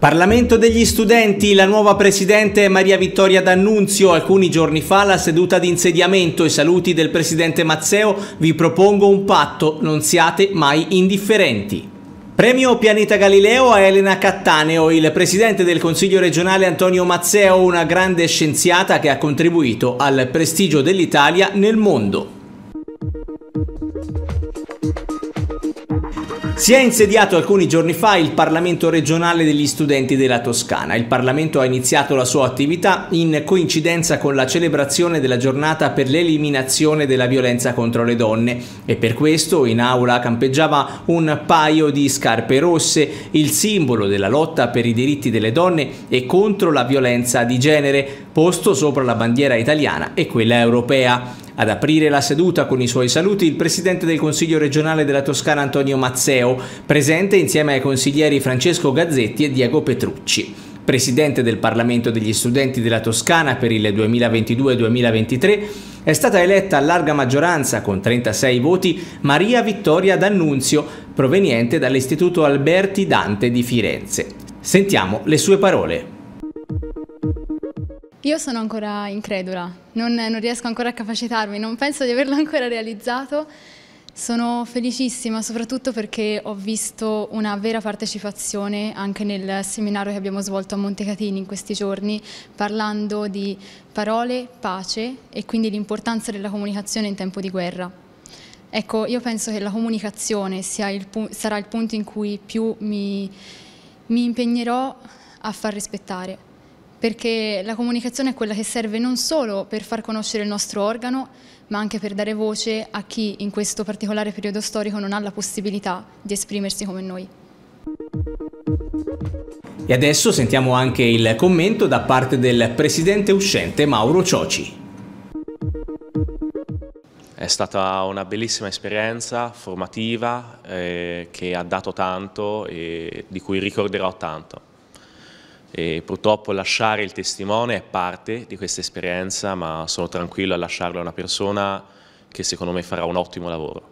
Parlamento degli studenti, la nuova presidente Maria Vittoria D'Annunzio. Alcuni giorni fa la seduta di insediamento e saluti del presidente Mazzeo. Vi propongo un patto, non siate mai indifferenti. Premio Pianeta Galileo a Elena Cattaneo, il presidente del Consiglio regionale Antonio Mazzeo, una grande scienziata che ha contribuito al prestigio dell'Italia nel mondo. Si è insediato alcuni giorni fa il Parlamento regionale degli studenti della Toscana. Il Parlamento ha iniziato la sua attività in coincidenza con la celebrazione della giornata per l'eliminazione della violenza contro le donne e per questo in aula campeggiava un paio di scarpe rosse, il simbolo della lotta per i diritti delle donne e contro la violenza di genere, posto sopra la bandiera italiana e quella europea. Ad aprire la seduta con i suoi saluti il presidente del Consiglio regionale della Toscana Antonio Mazzeo, presente insieme ai consiglieri Francesco Gazzetti e Diego Petrucci. Presidente del Parlamento degli studenti della Toscana per il 2022-2023 è stata eletta a larga maggioranza con 36 voti Maria Vittoria D'Annunzio, proveniente dall'Istituto Alberti Dante di Firenze. Sentiamo le sue parole. Io sono ancora incredula, non, non, riesco ancora a capacitarmi, non penso di averlo ancora realizzato. Sono felicissima soprattutto perché ho visto una vera partecipazione anche nel seminario che abbiamo svolto a Montecatini in questi giorni, parlando di parole, pace e quindi l'importanza della comunicazione in tempo di guerra. Ecco, io penso che la comunicazione il sarà il punto in cui più mi, mi impegnerò a far rispettare perché la comunicazione è quella che serve non solo per far conoscere il nostro organo, ma anche per dare voce a chi in questo particolare periodo storico non ha la possibilità di esprimersi come noi. E adesso sentiamo anche il commento da parte del presidente uscente Mauro Cioci. È stata una bellissima esperienza formativa eh, che ha dato tanto e di cui ricorderò tanto. E purtroppo lasciare il testimone è parte di questa esperienza, ma sono tranquillo a lasciarlo a una persona che secondo me farà un ottimo lavoro.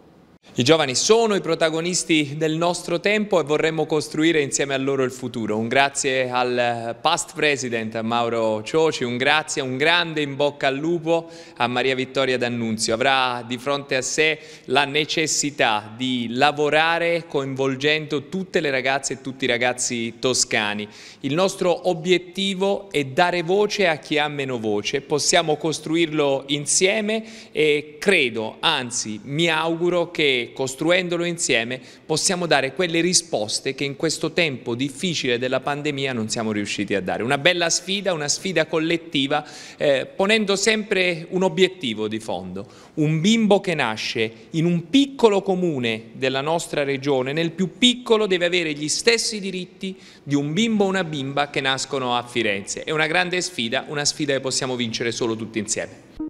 I giovani sono i protagonisti del nostro tempo e vorremmo costruire insieme a loro il futuro. Un grazie al past president Mauro Cioci, un grazie, un grande in bocca al lupo a Maria Vittoria D'Annunzio. Avrà di fronte a sé la necessità di lavorare coinvolgendo tutte le ragazze e tutti i ragazzi toscani. Il nostro obiettivo è dare voce a chi ha meno voce. Possiamo costruirlo insieme e credo, anzi mi auguro che costruendolo insieme possiamo dare quelle risposte che in questo tempo difficile della pandemia non siamo riusciti a dare. Una bella sfida, una sfida collettiva, eh, ponendo sempre un obiettivo di fondo. Un bimbo che nasce in un piccolo comune della nostra regione, nel più piccolo deve avere gli stessi diritti di un bimbo o una bimba che nascono a Firenze. È una grande sfida, una sfida che possiamo vincere solo tutti insieme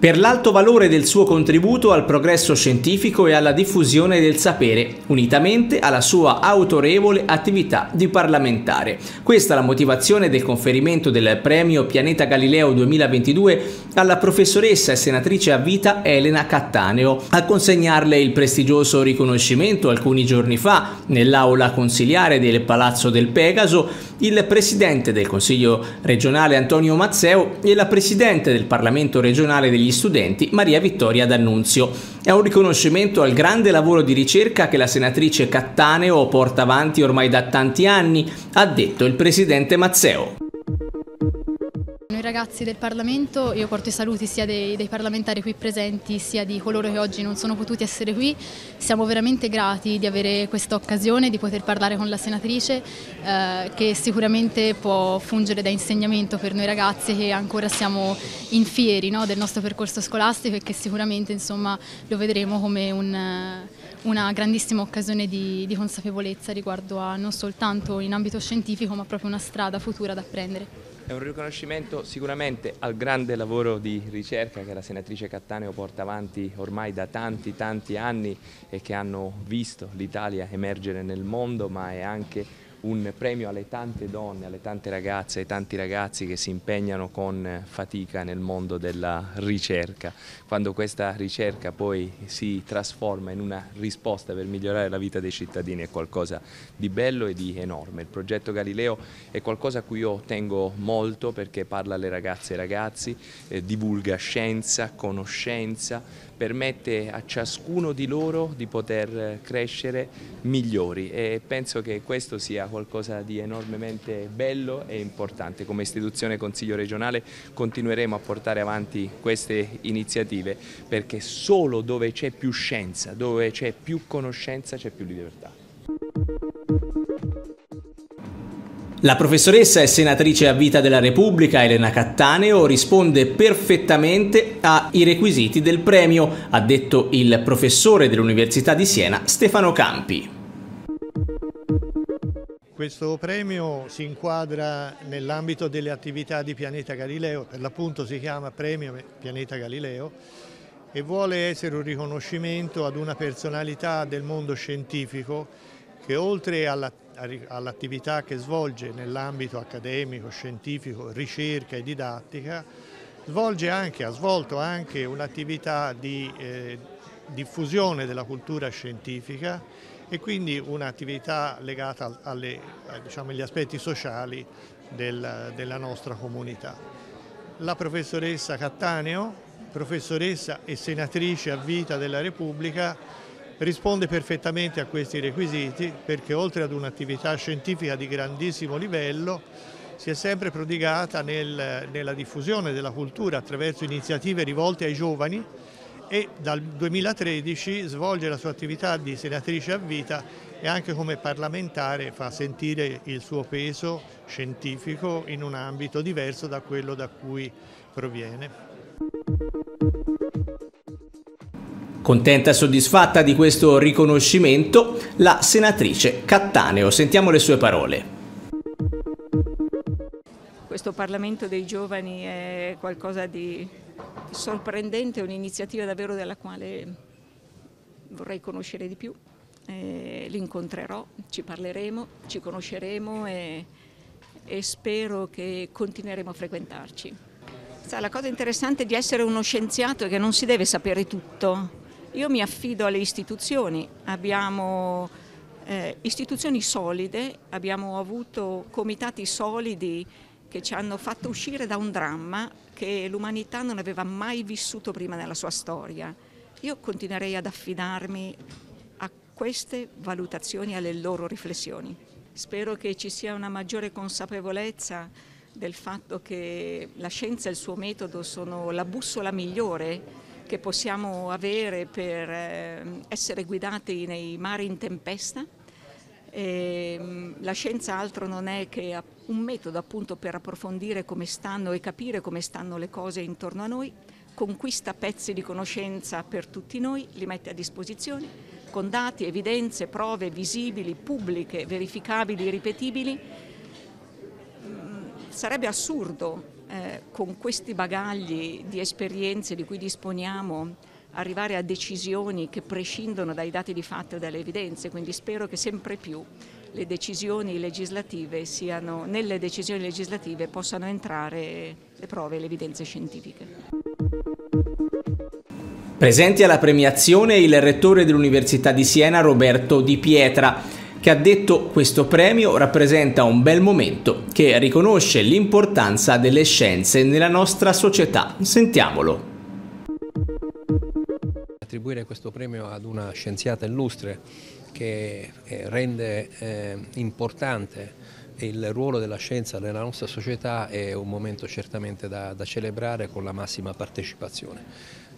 per l'alto valore del suo contributo al progresso scientifico e alla diffusione del sapere, unitamente alla sua autorevole attività di parlamentare. Questa è la motivazione del conferimento del premio Pianeta Galileo 2022 alla professoressa e senatrice a vita Elena Cattaneo. A consegnarle il prestigioso riconoscimento alcuni giorni fa nell'aula consiliare del Palazzo del Pegaso il presidente del Consiglio regionale Antonio Mazzeo e la presidente del Parlamento regionale degli studenti Maria Vittoria D'Annunzio. È un riconoscimento al grande lavoro di ricerca che la senatrice Cattaneo porta avanti ormai da tanti anni, ha detto il presidente Mazzeo noi ragazzi del Parlamento, io porto i saluti sia dei, dei, parlamentari qui presenti sia di coloro che oggi non sono potuti essere qui. Siamo veramente grati di avere questa occasione, di poter parlare con la senatrice eh, che sicuramente può fungere da insegnamento per noi ragazzi che ancora siamo in fieri no, del nostro percorso scolastico e che sicuramente insomma, lo vedremo come un una grandissima occasione di, di, consapevolezza riguardo a non soltanto in ambito scientifico ma proprio una strada futura da prendere. È un riconoscimento sicuramente al grande lavoro di ricerca che la senatrice Cattaneo porta avanti ormai da tanti tanti anni e che hanno visto l'Italia emergere nel mondo, ma è anche un premio alle tante donne, alle tante ragazze, ai tanti ragazzi che si impegnano con fatica nel mondo della ricerca. Quando questa ricerca poi si trasforma in una risposta per migliorare la vita dei cittadini è qualcosa di bello e di enorme. Il progetto Galileo è qualcosa a cui io tengo molto perché parla alle ragazze e ai ragazzi, eh, divulga scienza, conoscenza, permette a ciascuno di loro di poter crescere migliori e penso che questo sia qualcosa di enormemente bello e importante. Come istituzione Consiglio regionale continueremo a portare avanti queste iniziative perché solo dove c'è più scienza, dove c'è più conoscenza c'è più libertà. La professoressa e senatrice a vita della Repubblica Elena Cattaneo risponde perfettamente ai requisiti del premio, ha detto il professore dell'Università di Siena Stefano Campi. Questo premio si inquadra nell'ambito delle attività di Pianeta Galileo, per l'appunto si chiama Premio Pianeta Galileo e vuole essere un riconoscimento ad una personalità del mondo scientifico che oltre all'attività che svolge nell'ambito accademico, scientifico, ricerca e didattica, svolge anche, ha svolto anche un'attività di eh, diffusione della cultura scientifica e quindi un'attività legata alle, diciamo, agli aspetti sociali del, della nostra comunità. La professoressa Cattaneo, professoressa e senatrice a vita della Repubblica, risponde perfettamente a questi requisiti perché oltre ad un'attività scientifica di grandissimo livello si è sempre prodigata nel, nella diffusione della cultura attraverso iniziative rivolte ai giovani e dal 2013 svolge la sua attività di senatrice a vita e anche come parlamentare fa sentire il suo peso scientifico in un ambito diverso da quello da cui proviene. Contenta e soddisfatta di questo riconoscimento, la senatrice Cattaneo. Sentiamo le sue parole. Questo Parlamento dei giovani è qualcosa di sorprendente, un'iniziativa davvero della quale vorrei conoscere di più. Eh, li incontrerò, ci parleremo, ci conosceremo e, e spero che continueremo a frequentarci. Sa, la cosa interessante di essere uno scienziato è che non si deve sapere tutto. Io mi affido alle istituzioni, abbiamo eh, istituzioni solide, abbiamo avuto comitati solidi che ci hanno fatto uscire da un dramma che l'umanità non aveva mai vissuto prima nella sua storia. Io continuerei ad affidarmi a queste valutazioni alle loro riflessioni. Spero che ci sia una maggiore consapevolezza del fatto che la scienza e il suo metodo sono la bussola migliore che possiamo avere per eh, essere guidati nei mari in tempesta e, ehm, la scienza altro non è che un metodo appunto per approfondire come stanno e capire come stanno le cose intorno a noi, conquista pezzi di conoscenza per tutti noi, li mette a disposizione con dati, evidenze, prove visibili, pubbliche, verificabili, ripetibili. Mm, sarebbe assurdo eh, con questi bagagli di esperienze di cui disponiamo arrivare a decisioni che prescindono dai dati di fatto e dalle evidenze, quindi spero che sempre più le decisioni legislative siano, nelle decisioni legislative possano entrare le prove e le evidenze scientifiche. Presenti alla premiazione il rettore dell'Università di Siena Roberto Di Pietra che ha detto questo premio rappresenta un bel momento che riconosce l'importanza delle scienze nella nostra società. Sentiamolo attribuire questo premio ad una scienziata illustre che eh, rende eh, importante il ruolo della scienza nella nostra società è un momento certamente da, da celebrare con la massima partecipazione.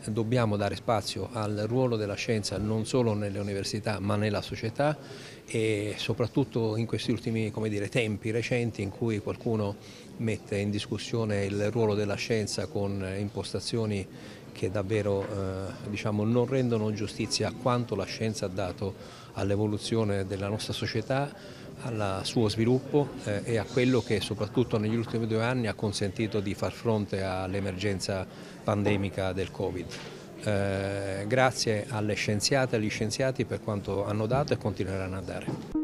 Dobbiamo dare spazio al ruolo della scienza non solo nelle università ma nella società e soprattutto in questi ultimi dire, tempi recenti in cui qualcuno mette in discussione il ruolo della scienza con impostazioni che davvero eh, diciamo, non rendono giustizia a quanto la scienza ha dato all'evoluzione della nostra società, al suo sviluppo eh, e a quello che soprattutto negli ultimi due anni ha consentito di far fronte all'emergenza pandemica del Covid. Eh, grazie alle scienziate e agli scienziati per quanto hanno dato e continueranno a dare.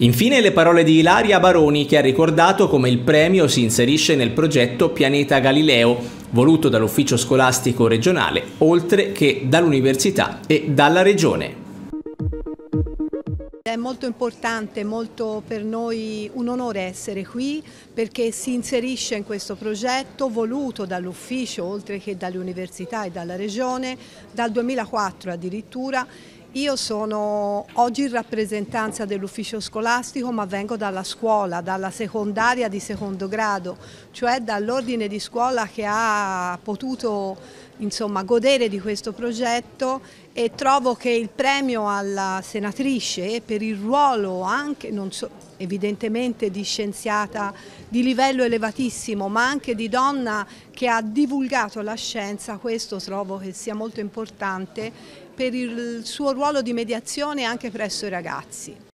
Infine le parole di Ilaria Baroni che ha ricordato come il premio si inserisce nel progetto Pianeta Galileo, voluto dall'ufficio scolastico regionale, oltre che dall'università e dalla regione. È molto importante, molto per noi un onore essere qui perché si inserisce in questo progetto voluto dall'ufficio oltre che dalle università e dalla regione dal 2004 addirittura io sono oggi in rappresentanza dell'ufficio scolastico ma vengo dalla scuola, dalla secondaria di secondo grado, cioè dall'ordine di scuola che ha potuto insomma, godere di questo progetto e trovo che il premio alla senatrice per il ruolo anche, so, evidentemente di scienziata di livello elevatissimo, ma anche di donna che ha divulgato la scienza, questo trovo che sia molto importante per il suo ruolo di mediazione anche presso i ragazzi.